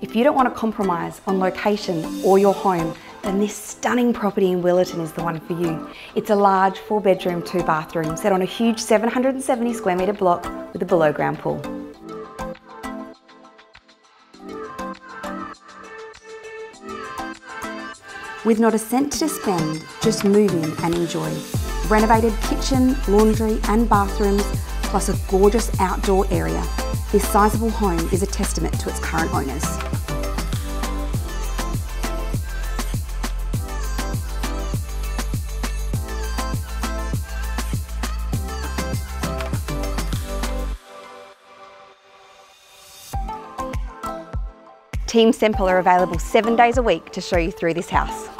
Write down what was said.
If you don't want to compromise on location or your home, then this stunning property in Willetton is the one for you. It's a large four bedroom, two bathroom set on a huge 770 square metre block with a below ground pool. With not a cent to spend, just move in and enjoy. Renovated kitchen, laundry and bathrooms, plus a gorgeous outdoor area. This sizeable home is a testament to its current owners. Team Semple are available seven days a week to show you through this house.